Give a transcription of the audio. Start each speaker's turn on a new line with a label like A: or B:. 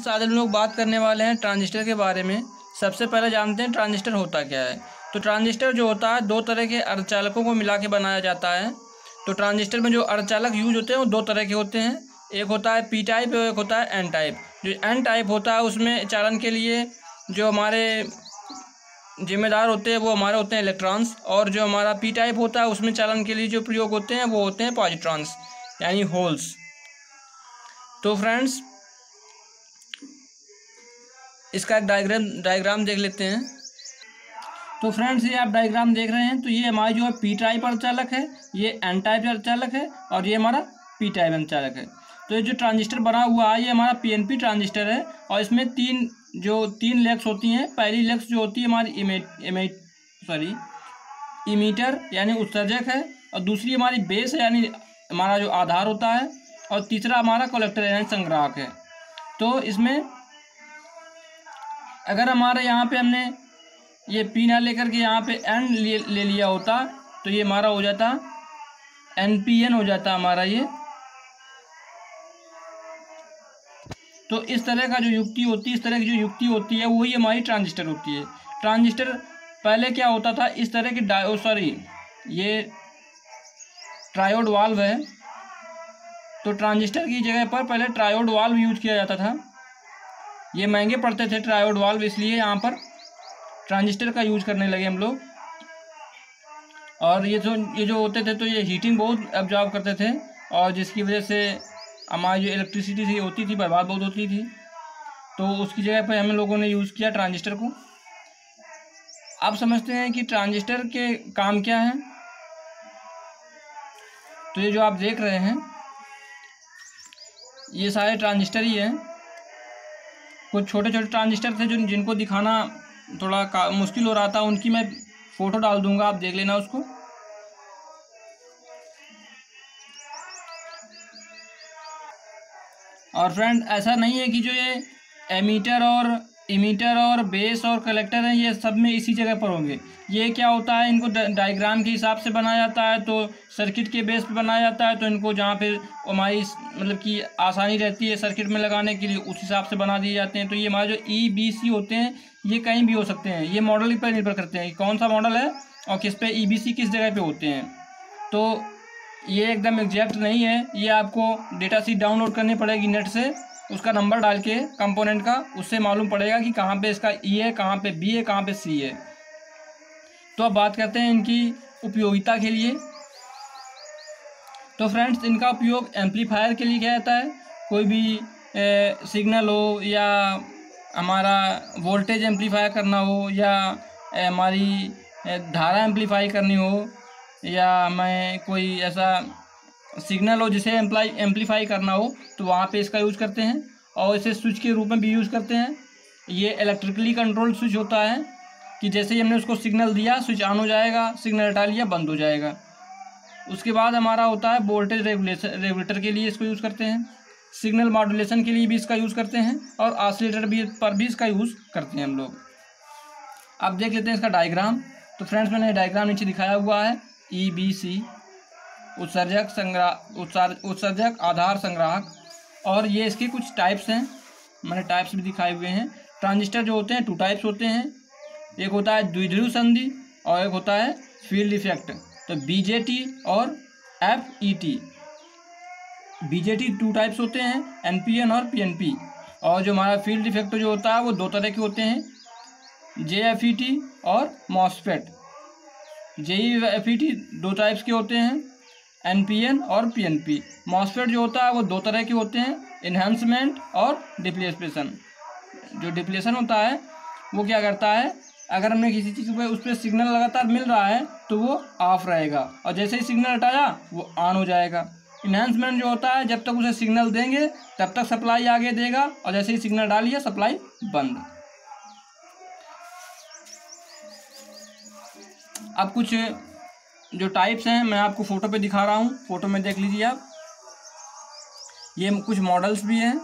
A: Friends आज हम लोग बात करने वाले हैं ट्रांजिस्टर के बारे में। सबसे पहले जानते हैं ट्रांजिस्टर होता क्या है। तो ट्रांजिस्टर जो होता है, दो तरह के अर्धचालकों को मिला के बनाया जाता है। तो ट्रांजिस्टर में जो अर्धचालक यूज़ होते हैं, वो दो तरह के होते हैं। एक होता है पी टाइप और एक होता है एन टाइप जो एन टाइप होता है, उसमें चालन के लिए जो हमारे जिम्मेदार होते हैं, वो हमारे होते हैं इलेक्ट्रॉन्स और जो हमारा पी टाइप होता है, उसमें चालन के लिए जो प्रयोग होते हैं, वो होते हैं पॉजिट्रॉन्स यानी होल्स तो फ्रेंड्स इसका एक डायग्राम डायग्राम देख लेते हैं। तो फ्रेंड्स ये आप डायग्राम देख रहे हैं तो ये हमारी जो है पी टाइप अर्धचालक है, ये एन टाइप अर्धचालक है, और ये हमारा पी टाइप अर्धचालक है। तो ये जो ट्रांजिस्टर बना हुआ है, ये हमारा पीएनपी ट्रांजिस्टर है, और इसमें तीन, जो तीन लेग्स होती हैं, पहली लेग्स जो होती है हमारी इमेट इमेट सॉरी इमीटर यानी उत्सर्जक है, और दूसरी हमारी बेस है यानी हमारा जो आधार होता है, और तीसरा हमारा कलेक्टर यानी संग्राहक है। तो इसमें अगर हमारे यहाँ पे हमने ये पी ना लेकर के यहाँ पे एन ले, ले लिया होता तो ये हमारा हो जाता एन पी एन हो जाता हमारा ये। तो इस तरह का जो युक्ति होती है इस तरह की जो युक्ति होती है वही हमारी ट्रांजिस्टर होती है। ट्रांजिस्टर पहले क्या होता था इस तरह की डायो सॉरी ये ट्रायोड वाल्व है तो ट्रांजिस्टर की जगह पर पहले ट्रायोड वाल्व यूज़ किया जाता था। ये महँगे पड़ते थे ट्रायोड वाल्व, इसलिए यहाँ पर ट्रांजिस्टर का यूज़ करने लगे हम लोग। और ये जो ये जो होते थे तो ये हीटिंग बहुत एब्जॉर्व करते थे, और जिसकी वजह से हमारी जो इलेक्ट्रिसिटी थी, होती थी, बर्बाद बहुत होती थी। तो उसकी जगह पर हम लोगों ने यूज़ किया ट्रांजिस्टर को। आप समझते हैं कि ट्रांजिस्टर के काम क्या हैं? तो ये जो आप देख रहे हैं, ये सारे ट्रांजिस्टर ही हैं। कुछ छोटे छोटे ट्रांजिस्टर थे जो जिनको दिखाना थोड़ा मुश्किल हो रहा था, उनकी मैं फ़ोटो डाल दूँगा, आप देख लेना उसको। और फ्रेंड, ऐसा नहीं है कि जो ये एमीटर और इमीटर और बेस और कलेक्टर हैं, ये सब में इसी जगह पर होंगे। ये क्या होता है? इनको डायग्राम के हिसाब से बनाया जाता है तो सर्किट के बेस पर बनाया जाता है तो इनको जहाँ पे हमारी मतलब कि आसानी रहती है सर्किट में लगाने के लिए, उस हिसाब से बना दिए जाते हैं। तो ये हमारे जो ई बी सी होते हैं, ये कहीं भी हो सकते हैं। ये मॉडल पर निर्भर करते हैं कौन सा मॉडल है और किस पे ई बी सी किस जगह पर होते हैं। तो ये एकदम एग्जैक्ट नहीं है। ये आपको डेटा सीट डाउनलोड करनी पड़ेगी नेट से। उसका नंबर डाल के कंपोनेंट का उससे मालूम पड़ेगा कि कहाँ पे इसका ई e है कहाँ पे बी है कहाँ पे सी है। तो अब बात करते हैं इनकी उपयोगिता के लिए। तो फ्रेंड्स इनका उपयोग एम्पलीफायर के लिए किया जाता है। कोई भी ए, सिग्नल हो या हमारा वोल्टेज एम्पलीफाई करना हो या हमारी धारा एम्पलीफाई करनी हो या मैं कोई ऐसा सिग्नल हो जिसे एम्प्लाई, एम्पलीफाई करना हो तो वहाँ पे इसका यूज़ करते हैं और इसे स्विच के रूप में भी यूज़ करते हैं। ये इलेक्ट्रिकली कंट्रोल्ड स्विच होता है कि जैसे ही हमने उसको सिग्नल दिया स्विच ऑन हो जाएगा सिग्नल हटा लिया, बंद हो जाएगा। उसके बाद हमारा होता है वोल्टेज रेगुलेशन रेगुलेटर के लिए इसको यूज़ करते हैं। सिग्नल मॉड्यूलेशन के लिए भी इसका यूज़ करते हैं और ऑसिलेटर भी, पर भी इसका यूज़ करते हैं हम लोग। अब देख लेते हैं इसका डायग्राम तो फ्रेंड्स मैंने डायग्राम नीचे दिखाया हुआ है ई बी सी उत्सर्जक संग्रह उत्सर्जक आधार संग्राहक। और ये इसके कुछ टाइप्स हैं। मैंने टाइप्स भी दिखाए हुए हैं। ट्रांजिस्टर जो होते हैं टू टाइप्स होते हैं। एक होता है द्विध्रुव संधि और एक होता है फ़ील्ड इफ़ेक्ट तो बीजेटी और F E T BJT two types होते हैं एनपीएन और पीएनपी और जो हमारा फ़ील्ड इफ़ेक्ट जो होता है, वो दो तरह के होते हैं। जे एफ़ ई टी और MOSFET J F E T दो टाइप्स के होते हैं। एन पी एन और पी एन पी मॉसफेट जो होता है, वो दो तरह के होते हैं इन्हेंसमेंट और डिप्लेसमेशन जो डिप्लेशन होता है, वो क्या करता है, अगर हमने किसी चीज़ पर उस पर सिग्नल लगातार मिल रहा है तो वो ऑफ़ रहेगा। और जैसे ही सिग्नल हटाया, वो ऑन हो जाएगा। इन्हेंसमेंट जो होता है, जब तक उसे सिग्नल देंगे, तब तक सप्लाई आगे देगा, और जैसे ही सिग्नल डालिए सप्लाई बंद। अब कुछ जो टाइप्स हैं, मैं आपको फ़ोटो पे दिखा रहा हूँ। फ़ोटो में देख लीजिए आप। ये कुछ मॉडल्स भी हैं।